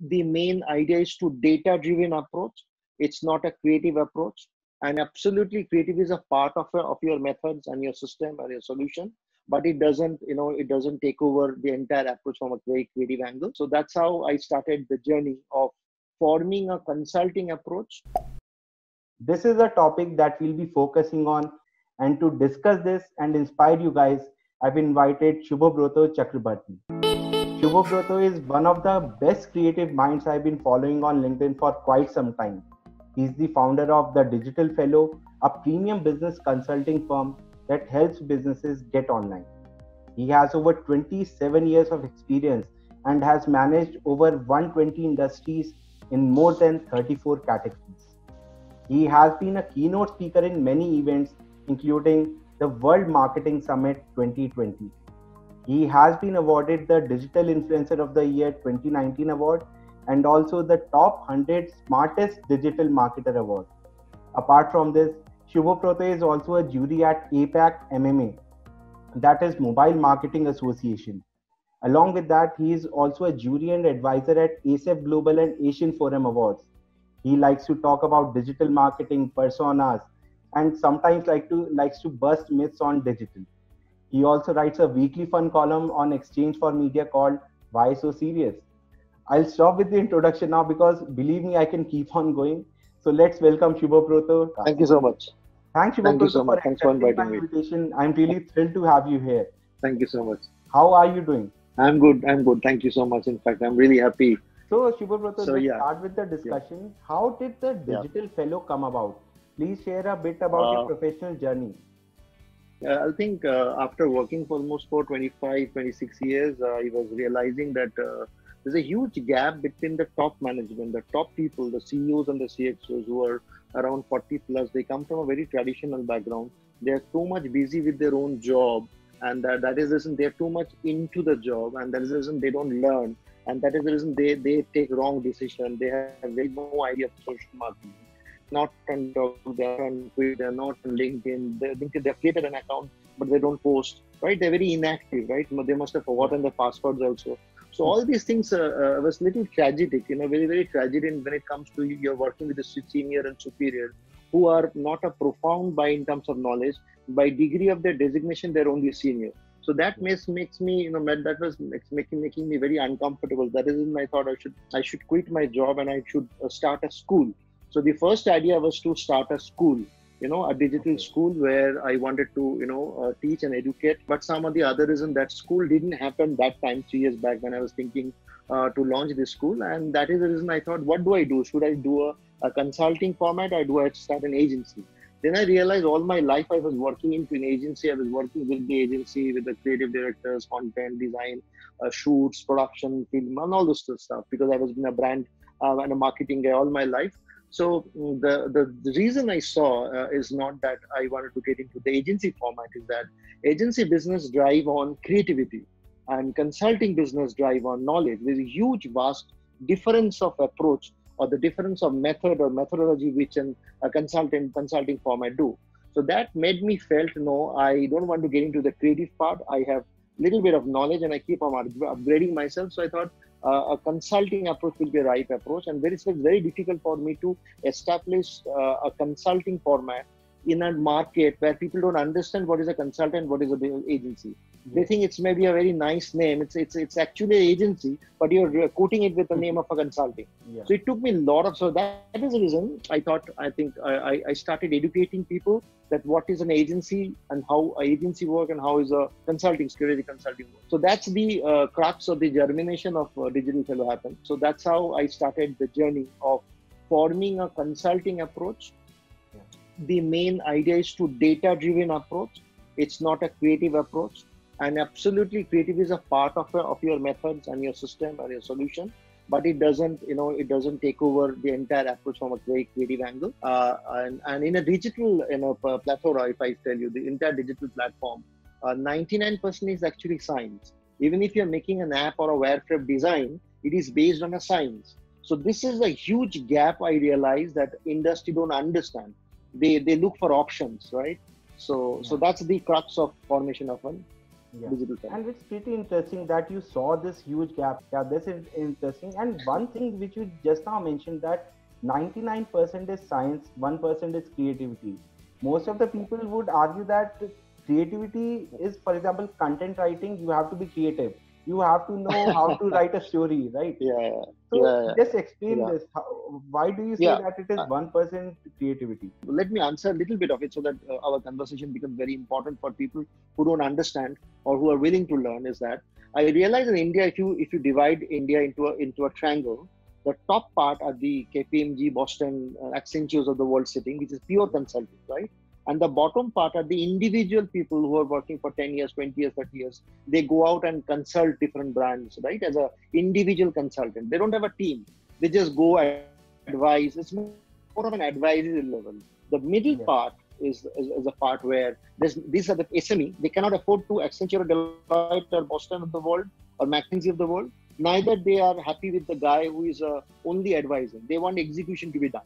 the main idea is to data driven approach. It's not a creative approach. And absolutely creative is a part of, of your methods and your system and your solution but it doesn't you know it doesn't take over the entire approach from a very creative angle. So that's how i started the journey of forming a consulting approach. This is a topic that we'll be focusing on. And to discuss this and inspire you guys i've invited Subhobroto chakrabarti Subhobroto is one of the best creative minds i've been following on linkedin for quite some time he's the founder of the digital fellow a premium business consulting firm that helps businesses get online. He has over 27 years of experience and has managed over 120 industries in more than 34 categories. He has been a keynote speaker in many events, including the World Marketing Summit 2020. He has been awarded the Digital Influencer of the Year 2019 award and also the Top 100 Smartest Digital Marketer award. Apart from this, Subhobroto is also a jury at APAC MMA, that is Mobile Marketing Association. Along with that, he is also a jury and advisor at ASEF Global and Asian Forum Awards. He likes to talk about digital marketing, personas, and sometimes like to likes to bust myths on digital. He also writes a weekly fun column on exchange4media called Why So Serious. I'll stop with the introduction now because believe me, I can keep on going. So let's welcome Subhobroto. Thank you so much. Thanks, Shubham, Thank you so much. Thanks for inviting me. Invitation. I'm really thrilled to have you here. Thank you so much. How are you doing? I'm good. I'm good. Thank you so much. In fact, I'm really happy. So, Subhobroto, So, let's yeah. start with the discussion. How did the Yeah. Digital Fellow come about? Please share a bit about your Uh, professional journey. Uh, I think uh, after working for almost for 25, 26 years, uh, I was realizing that there's a huge gap between the top management, the top people, the CEOs and the CXOs who are around 40 plus. They come from a very traditional background. They're too much busy with their own job, and that, that is the reason they're too much into the job, and that is the reason they don't learn, and that is the reason they, they take wrong decision. They have very no idea of social marketing not on they're on Twitter, they're not on LinkedIn. They think they've created an account, but they don't post, right? They're very inactive, right? They must have forgotten the passwords also. So all these things uh, uh, was little tragic, you know, very, very tragic in when it comes to you're working with the senior and superior who are not a profound by in terms of knowledge. By degree of their designation, they're only senior. So that makes makes me, you know, that was making making me very uncomfortable. That is when I thought I should I should quit my job and I should uh, start a school. So the first idea was to start a school, you know, a digital Okay. school where I wanted to, you know, uh, teach and educate. But some of the other reason that school didn't happen that time, three years back when I was thinking uh, to launch this school. And that is the reason I thought, what do I do? Should I do a, a consulting format or do I start an agency? Then I realized all my life I was working into an agency. I was working with the agency, with the creative directors, content design, uh, shoots, production, film, and all this stuff because I was in a brand uh, and a marketing guy all my life. So mm, the, the the reason I saw uh, is not that I wanted to get into the agency format. Is that agency business drive on creativity, and consulting business drive on knowledge. There's a huge, vast difference of approach or the difference of method or methodology which an, a consultant consulting format do. So that made me felt no, I don't want to get into the creative part. I have little bit of knowledge and I keep on upgrading myself. So I thought uh, a consulting approach will be a right approach, and very very difficult for me to establish uh, a consulting format in a market where people don't understand what is a consultant, what is a business agency. They think it's maybe a very nice name. It's it's it's actually an agency, but you're quoting it with the name of a consulting. Yeah. So it took me a lot of so that, that is the reason I thought I think I, I- started educating people that what is an agency and how a agency work and how is a consulting security consulting work. So that's the uh, crux of the germination of uh, Digital Fellow happened. So that's how I started the journey of forming a consulting approach. Yeah. The main idea is to data driven approach. It's not a creative approach and absolutely creative is a part of, of your methods and your system and your solution. But it doesn't you know it doesn't take over the entire approach from a very creative angle. Uh, and, and in a digital you know plethora if i tell you the entire digital platform uh, 99% is actually science. Even if you're making an app or a wireframe design it is based on a science. So this is a huge gap i realize that industry don't understand. They they look for options right? So so that's the crux of formation of an Yeah. digital. And it's pretty interesting that you saw this huge gap. Yeah, this is interesting. And one thing which you just now mentioned that 99% is science, 1% is creativity. Most of the people would argue that creativity is, for example, content writing, you have to be creative. You have to know how to write a story, right? Yeah, yeah. So yeah, just explain this. How, why do you say that it is Uh, 1% creativity? let me answer a little bit of it so that uh, our conversation becomes very important for people who don't understand or who are willing to learn is that i realize in india if you if you divide india into a into a triangle the top part are the kpmg boston uh, accentures of the world sitting which is pure consulting right and the bottom part are the individual people who are working for 10 years 20 years 30 years they go out and consult different brands right as a individual consultant they don't have a team they just go and advise it's more of an advisory level the middle Yeah. part is, is, is a part where there's, these are the SME. They cannot afford to Accenture or Deloitte or Boston of the world or McKinsey of the world. Neither they are happy with the guy who is uh, only advising. They want execution to be done.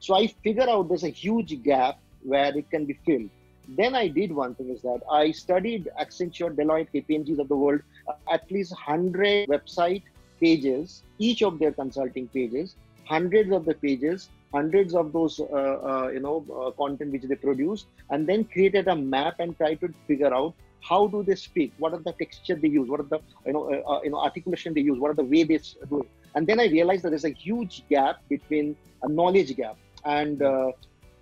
So I figure out there's a huge gap where it can be filled. Then I did one thing is that I studied Accenture, Deloitte, KPMGs of the world, uh, at least 100 website pages, each of their consulting pages, hundreds of the pages, hundreds of those uh, uh, you know uh, content which they produce and then created a map and try to figure out how do they speak what are the texture they use what are the you know uh, uh, you know articulation they use what are the way they do it and then i realized that there's a huge gap between a knowledge gap and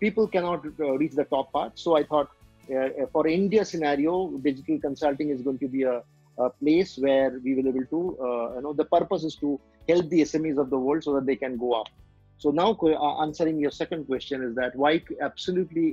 people cannot uh, reach the top part so i thought uh, uh, for india scenario digital consulting is going to be a, a place where we will be able to you know the purpose is to help the smes of the world so that they can go up so now, answering your second question is that why absolutely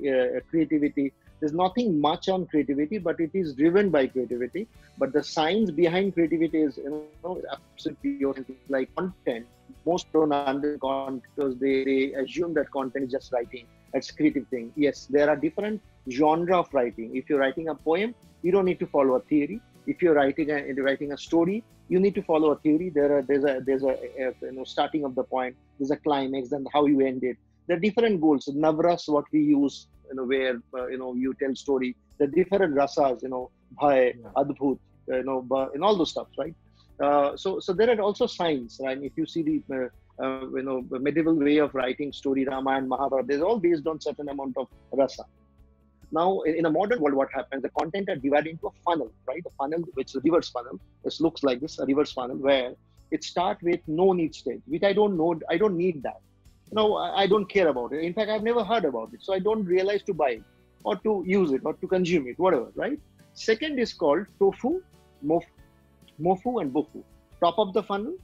creativity? There's nothing much on creativity, but it is driven by creativity. But the science behind creativity is, you know, absolutely like content. Most don't understand because they, they assume that content is just writing. That's creative thing. Yes, there are different genre of writing. If you're writing a poem, you don't need to follow a theory. If you're writing a writing a story, you need to follow a theory. There are there's a there's a, a you know starting of the point there's a climax and how you end it there are different goals navras what we use you know where uh, you know you tell story the different rasas you know bhai Yeah. adbhut you know but and all those stuff right uh, so so there are also signs right if you see the uh, uh, you know the medieval way of writing story ramayana and mahabharata they're all based on certain amount of rasa. Now in, in a modern world what happens the content are divided into a funnel right? A funnel which is a reverse funnel. This looks like this a reverse funnel where it start with no need stage which i don't know i don't need that. No I, I don't care about it. In fact i've never heard about it so i don't realize to buy it or to use it or to consume it whatever right? Second is called tofu mofu, mofu and bofu. Top of the funnel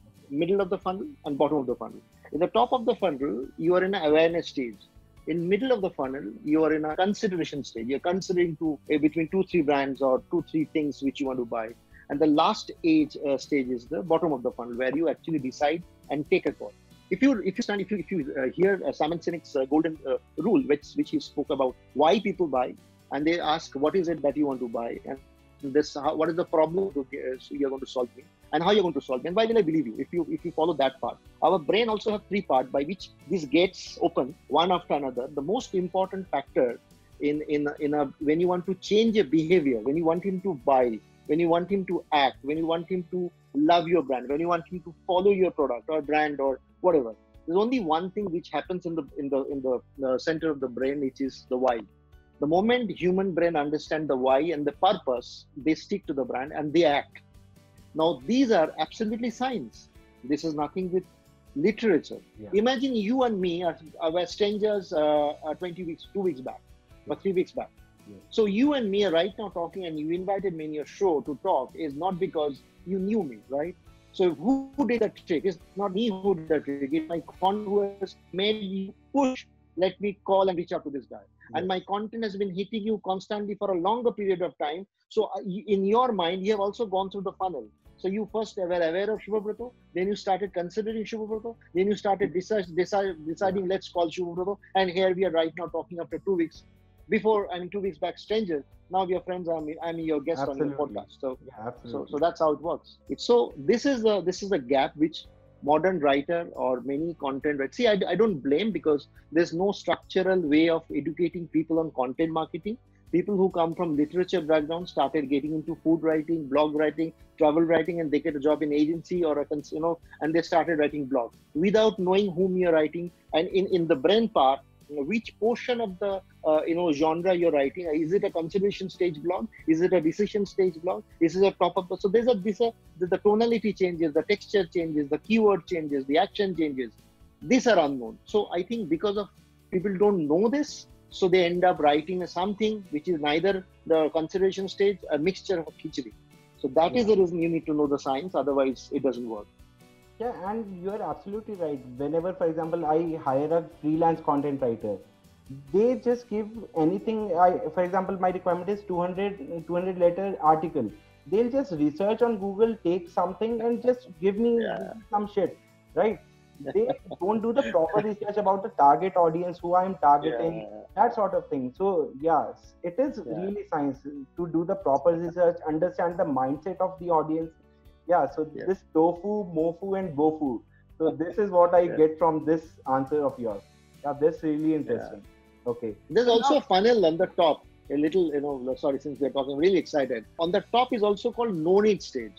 middle of the funnel and bottom of the funnel. In the top of the funnel you are in an awareness stage. In middle of the funnel you are in a consideration stage. You're considering to uh, between two three brands or two three things which you want to buy. And the last age uh, stage is the bottom of the funnel where you actually decide and take a call. If you if you stand if you if you uh, hear Simon Sinek's golden rule which which he spoke about why people buy and they ask what is it that you want to buy? And this how, what is the problem you're going to solve me and how you're going to solve it and why will i believe you? If you if you follow that part. Our brain also have three parts by which these gates open one after another. The most important factor in in in a when you want to change a behavior when you want him to buy when you want him to act when you want him to love your brand when you want him to follow your product or brand or whatever there's only one thing which happens in the in the in the uh, center of the brain which is the why. The moment human brain understand the why and the purpose they stick to the brand and they act now these are absolutely science. This is nothing with literature. Yeah. imagine you and me are, were strangers uh, uh, 20 weeks two weeks back or three weeks back. Yeah. so you and me are right now talking and you invited me in your show to talk is not because you knew me right? So who, who did the trick? It's not me who did the trick. It's my con who has made you push let me call and reach out to this guy and my content has been hitting you constantly for a longer period of time so uh, in your mind you have also gone through the funnel so you first were aware of Subhobroto, then you started considering Subhobroto, then you started decide, deciding let's call Subhobroto, and here we are right now talking after two weeks. Before I mean two weeks back, strangers. Now we are friends. I mean, I'm your guest on your Absolutely. podcast. So Yeah, so so that's how it works. It's so this is the this is the gap which modern writer or many content writers see. I, I don't blame because there's no structural way of educating people on content marketing. people who come from literature background started getting into food writing blog writing travel writing and they get a job in agency or a you know and they started writing blog without knowing whom you're writing and in in the brain part which portion of the uh, you know genre you're writing. Is it a consideration stage blog? Is it a decision stage blog? Is it a top up? The so there's a this a the, the tonality changes the texture changes the keyword changes the action changes. These are unknown. So i think because of people don't know this so they end up writing something which is neither the consideration stage a mixture of khichdi. So that yeah. is the reason you need to know the science otherwise it doesn't work. Yeah and you're absolutely right. Whenever for example i hire a freelance content writer they just give anything. I for example my requirement is 200 200 letter article. They'll just research on google take something and just give me yeah. some shit right? They don't do the proper research about the target audience who i'm targeting yeah. that sort of thing. So yes it is yeah. really science to do the proper research understand the mindset of the audience. Yeah so this tofu mofu and bofu. So this is what i get from this answer of yours. Yeah that's really interesting okay. There's also a funnel on the top. A little you know sorry since we're talking really excited. On the top is also called no need stage.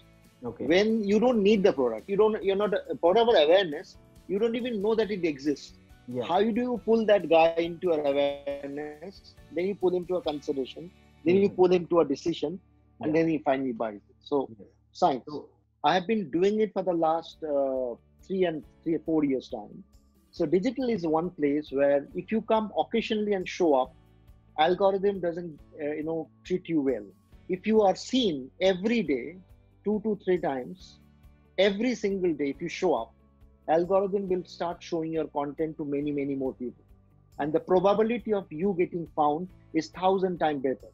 Okay. When you don't need the product you don't you're not part of awareness you don't even know that it exists. Yeah. how do you pull that guy into an awareness? Then you pull him to a consideration. Then mm-hmm. you pull him to a decision. And yeah. then he finally buys it. So yes. science. So, i have been doing it for the last uh, three and three or four years time so digital is one place where if you come occasionally and show up algorithm doesn't uh, you know treat you well. If you are seen every day two to three times every single day if you show up algorithm will start showing your content to many many more people. And the probability of you getting found is thousand times better.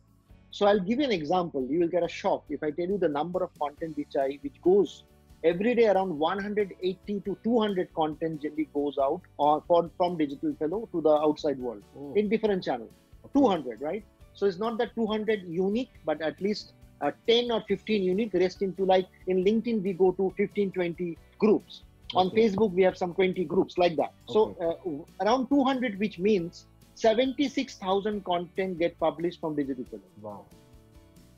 So i'll give you an example. You will get a shock if i tell you the number of content which i which goes every day around 180 to 200 content generally goes out or for, from digital fellow to the outside world oh. in different channels. 200 right? So it's not that 200 unique but at least uh, 10 or 15 unique. Rest into like in linkedin we go to 15 20 groups. On facebook we have some 20 groups like that. Okay. so uh, around 200 which means 76000 content get published from digital fellow. Wow.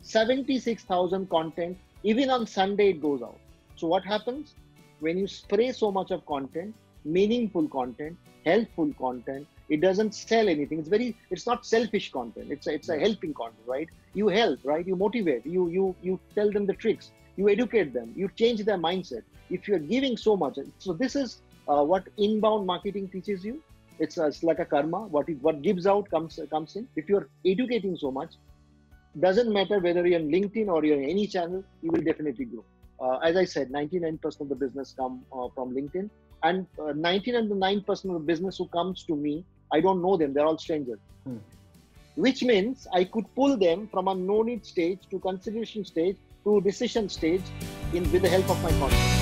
76000 content even on sunday it goes out so what happens? When you spray so much of content meaningful content helpful content it doesn't sell anything. It's very it's not selfish content. It's a, it's a helping content right? You help right? You motivate. You you you tell them the tricks. You educate them. You change their mindset. If you're giving so much so this is uh, what inbound marketing teaches you. It's, uh, it's like a karma. What it, what gives out comes comes in. If you're educating so much doesn't matter whether you're on linkedin or you're in any channel you will definitely grow as i said 99% of the business come uh, from linkedin. And 99% uh, of the business who comes to me i don't know them. They're all strangers. Hmm. which means i could pull them from a no need stage to consideration stage to decision stage in with the help of my content